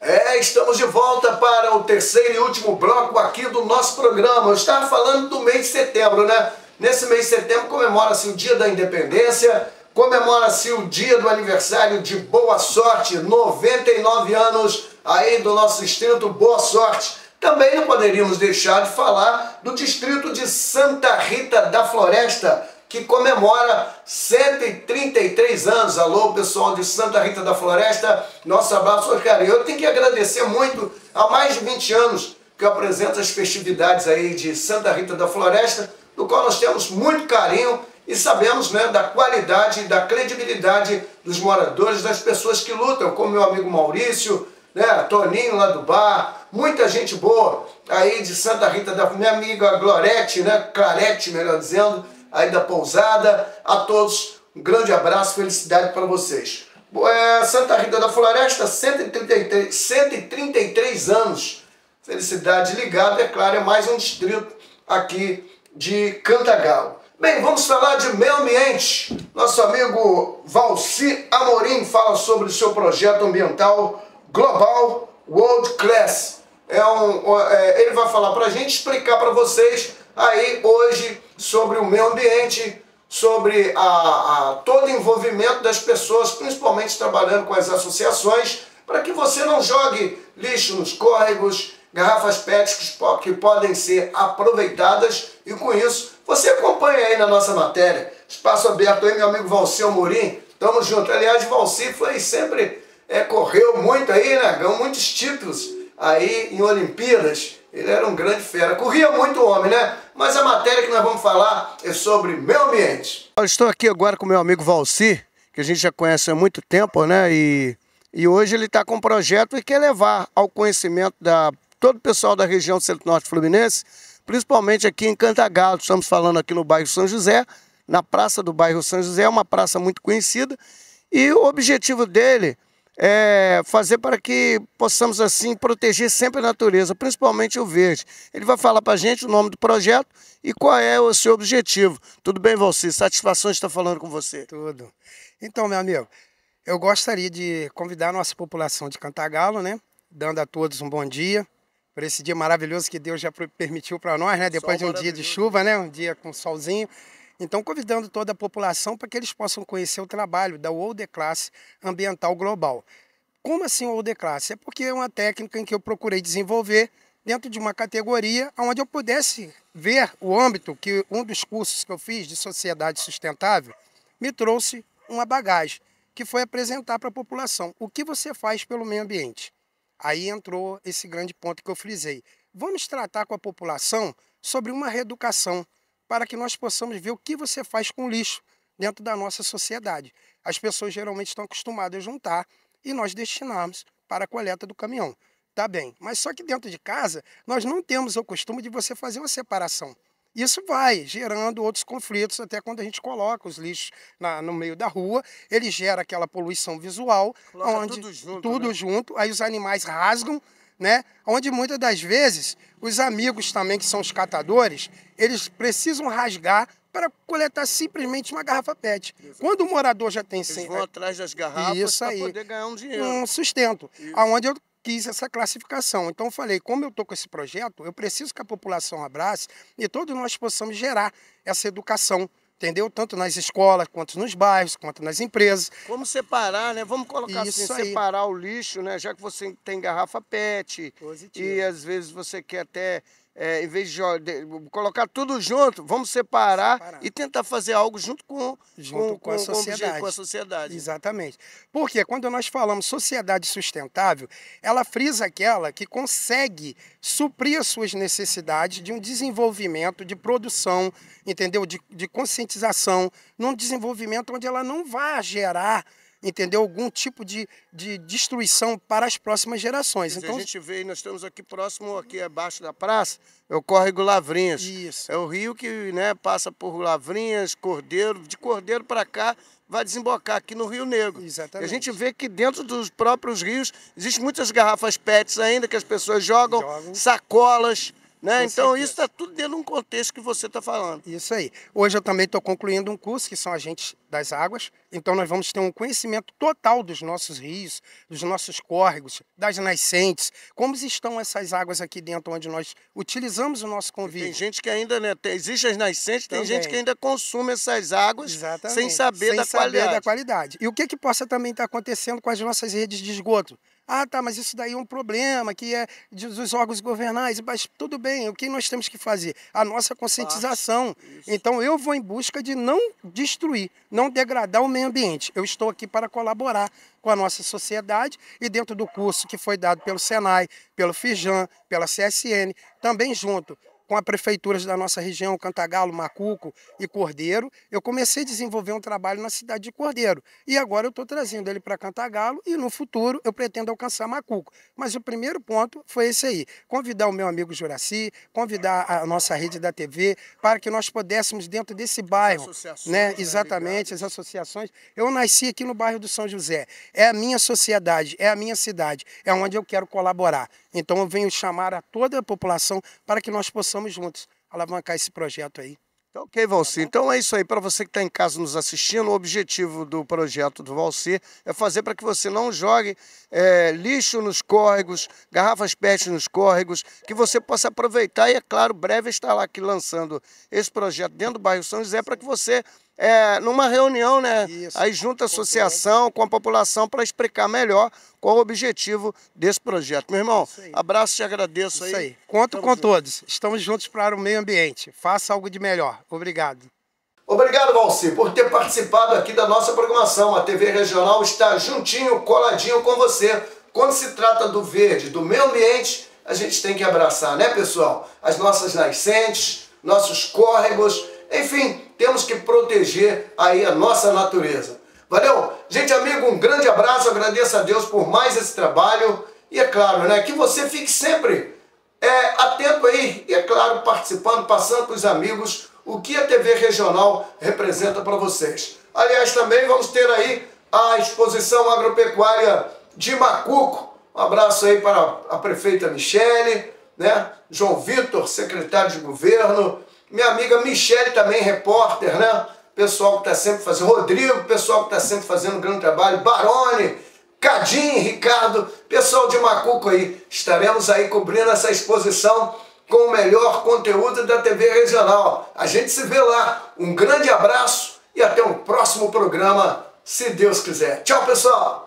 É, estamos de volta para o terceiro e último bloco aqui do nosso programa. Eu estava falando do mês de setembro, né? Nesse mês de setembro comemora-se o Dia da Independência, comemora-se o dia do aniversário de Boa Sorte, 99 anos aí do nosso distrito Boa Sorte. Também não poderíamos deixar de falar do distrito de Santa Rita da Floresta, que comemora 133 anos. Alô, pessoal de Santa Rita da Floresta, nosso abraço, cara. Eu tenho que agradecer muito, há mais de 20 anos que eu apresento as festividades aí de Santa Rita da Floresta, do qual nós temos muito carinho e sabemos né, da qualidade e da credibilidade dos moradores, das pessoas que lutam, como meu amigo Maurício, né, Toninho lá do bar, muita gente boa aí de Santa Rita da minha amiga Glorete, né, Clarete, melhor dizendo, aí da pousada. A todos, um grande abraço, felicidade para vocês. É, Santa Rita da Floresta, 133, 133 anos. Felicidade ligada, é claro, é mais um distrito aqui de Cantagal. Bem, vamos falar de meio ambiente. Nosso amigo Valci Amorim fala sobre o seu projeto ambiental global World Class. É um, é, ele vai falar para a gente, explicar para vocês aí hoje sobre o meio ambiente, sobre a, a, todo o envolvimento das pessoas, principalmente trabalhando com as associações, para que você não jogue lixo nos córregos, garrafas PET que, podem ser aproveitadas e com isso você acompanha aí na nossa matéria. Espaço aberto aí, meu amigo Valcir Amorim. Tamo junto. Aliás, Valcir foi sempre, é, correu muito aí, né? Ganhou muitos títulos aí em Olimpíadas. Ele era um grande fera. Corria muito homem, né? Mas a matéria que nós vamos falar é sobre meio ambiente. Eu estou aqui agora com meu amigo Valci, que a gente já conhece há muito tempo, né? E, e hoje ele está com um projeto e quer levar ao conhecimento da todo o pessoal da região centro-norte fluminense principalmente aqui em Cantagalo. Estamos falando aqui no bairro São José, na praça do bairro São José, é uma praça muito conhecida, e o objetivo dele é fazer para que possamos assim proteger sempre a natureza, principalmente o verde. Ele vai falar para a gente o nome do projeto e qual é o seu objetivo. Tudo bem, Valci? Satisfação de estar falando com você. Tudo. Então, meu amigo, eu gostaria de convidar a nossa população de Cantagalo, né? Dando a todos um bom dia, por esse dia maravilhoso que Deus já permitiu para nós, né? Depois Sol de um dia de chuva, né? Um dia com solzinho. Então, convidando toda a população para que eles possam conhecer o trabalho da World Class Ambiental Global. Como assim World Class? É porque é uma técnica em que eu procurei desenvolver dentro de uma categoria onde eu pudesse ver o âmbito que um dos cursos que eu fiz de sociedade sustentável me trouxe uma bagagem, que foi apresentar para a população o que você faz pelo meio ambiente. Aí entrou esse grande ponto que eu frisei. Vamos tratar com a população sobre uma reeducação para que nós possamos ver o que você faz com o lixo dentro da nossa sociedade. As pessoas geralmente estão acostumadas a juntar e nós destinamos para a coleta do caminhão. Tá bem, mas só que dentro de casa nós não temos o costume de você fazer uma separação. Isso vai gerando outros conflitos, até quando a gente coloca os lixos na, no meio da rua, ele gera aquela poluição visual, Coloca onde tudo junto, tudo né? junto, aí os animais rasgam, né? Onde muitas das vezes os amigos também, que são os catadores, eles precisam rasgar para coletar simplesmente uma garrafa PET. Quando o morador já tem Eles 100 vão atrás das garrafas Isso para poder ganhar um dinheiro. um sustento, aonde eu quis essa classificação. Então eu falei, como eu estou com esse projeto, eu preciso que a população abrace e todos nós possamos gerar essa educação, entendeu? Tanto nas escolas, quanto nos bairros, quanto nas empresas. Como separar, né? Vamos colocar Isso assim, aí. separar o lixo, né? Já que você tem garrafa PET Positivo. e às vezes você quer até, é, em vez de, de colocar tudo junto, vamos separar, Separar. e tentar fazer algo junto com, Junto com a obje- sociedade. com a sociedade. Exatamente. Porque quando nós falamos sociedade sustentável, ela frisa aquela que consegue suprir as suas necessidades de um desenvolvimento, de produção, entendeu? De, de conscientização, num desenvolvimento onde ela não vai gerar, entendeu? Algum tipo de, de destruição para as próximas gerações. Dizer, Então, a gente vê, nós estamos aqui próximo, aqui abaixo da praça, é o córrego Lavrinhas. Isso. É o rio que né, passa por Lavrinhas, Cordeiro, de Cordeiro para cá vai desembocar aqui no Rio Negro. Exatamente. E a gente vê que dentro dos próprios rios existem muitas garrafas PETs ainda que as pessoas jogam, Jogam. sacolas, Né? Então, isso está tudo dentro de um contexto que você está falando. Isso aí. Hoje eu também estou concluindo um curso que são agentes das águas. Então, nós vamos ter um conhecimento total dos nossos rios, dos nossos córregos, das nascentes, como estão essas águas aqui dentro, onde nós utilizamos o nosso convívio. Tem gente que ainda, né, tem, existe as nascentes, também. tem gente que ainda consome essas águas Exatamente. sem saber sem da saber qualidade. da qualidade. E o que, que possa também estar tá acontecendo com as nossas redes de esgoto? Ah, tá, mas isso daí é um problema, que é dos órgãos governais. Mas tudo bem, o que nós temos que fazer? A nossa conscientização. Então eu vou em busca de não destruir, não degradar o meio ambiente. Eu estou aqui para colaborar com a nossa sociedade e dentro do curso que foi dado pelo Senai, pelo FIJAN, pela CSN, também junto com as prefeituras da nossa região, Cantagalo, Macuco e Cordeiro, eu comecei a desenvolver um trabalho na cidade de Cordeiro. E agora eu estou trazendo ele para Cantagalo e no futuro eu pretendo alcançar Macuco. Mas o primeiro ponto foi esse aí: convidar o meu amigo Juraci, convidar a nossa rede da TV para que nós pudéssemos, dentro desse bairro, né, né exatamente, as associações. Eu nasci aqui no bairro do São José. É a minha sociedade, é a minha cidade, é onde eu quero colaborar. Então eu venho chamar a toda a população para que nós possamos juntos alavancar esse projeto aí. Então, ok, Valci. Então é isso aí. Para você que está em casa nos assistindo, o objetivo do projeto do Valci é fazer para que você não jogue é, lixo nos córregos, garrafas PET nos córregos, que você possa aproveitar e, é claro, breve estará aqui lançando esse projeto dentro do bairro São José para que você é, numa reunião, né? Isso. Aí junta a associação com a população para explicar melhor qual o objetivo desse projeto. Meu irmão, abraço e te agradeço Isso aí. aí. Conto com todos. Estamos juntos para o meio ambiente. Faça algo de melhor. Obrigado. Obrigado, Valci, por ter participado aqui da nossa programação. A TV Regional está juntinho, coladinho com você. Quando se trata do verde, do meio ambiente, a gente tem que abraçar, né, pessoal? As nossas nascentes, nossos córregos, enfim, temos que proteger aí a nossa natureza. Valeu? Gente, amigo, um grande abraço, agradeço a Deus por mais esse trabalho e é claro, né, que você fique sempre é, atento aí e é claro, participando, passando para os amigos o que a TV Regional representa para vocês. Aliás, também vamos ter aí a exposição agropecuária de Macuco. Um abraço aí para a prefeita Michele, né? João Vitor, secretário de governo, minha amiga Michele também, repórter, né? Pessoal que está sempre fazendo, Rodrigo, pessoal que está sempre fazendo um grande trabalho, Barone, Cadim, Ricardo, pessoal de Macuco aí. Estaremos aí cobrindo essa exposição com o melhor conteúdo da TV Regional. A gente se vê lá. Um grande abraço e até o um próximo programa, se Deus quiser. Tchau, pessoal!